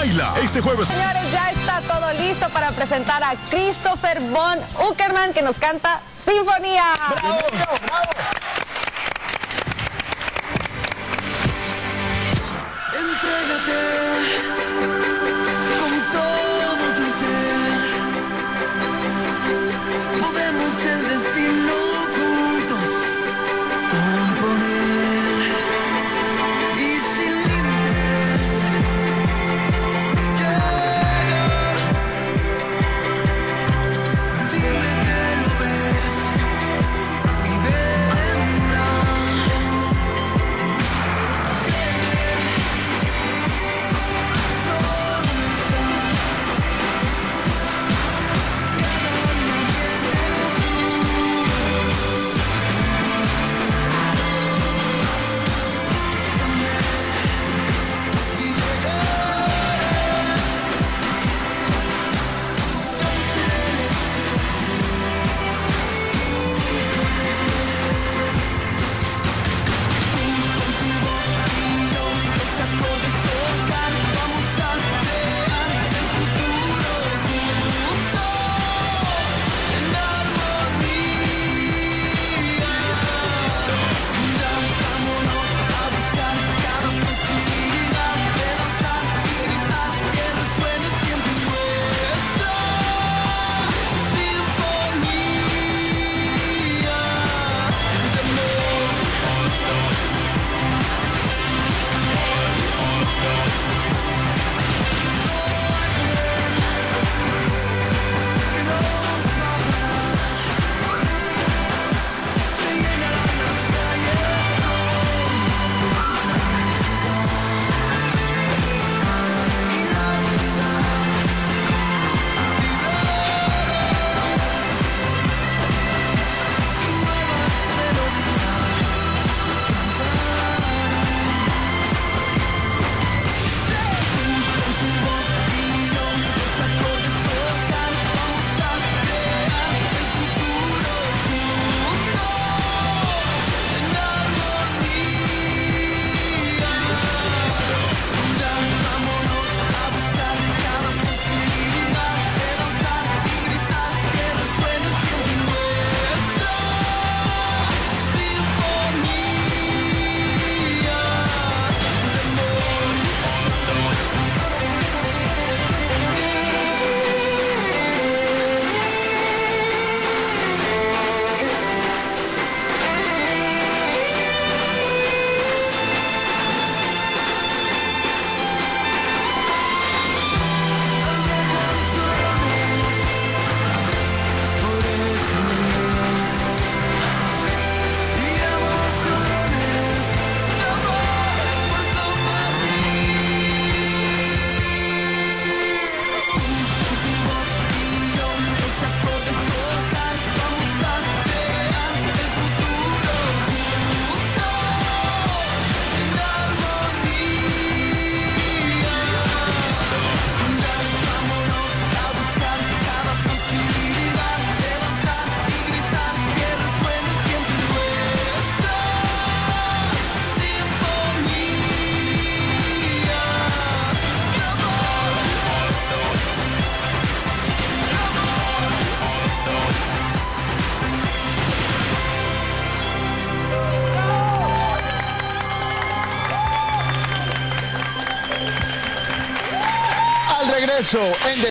baila este jueves. Señores, ya está todo listo para presentar a Christopher Von Uckerman que nos canta Sinfonía. ¡Bravo! eso en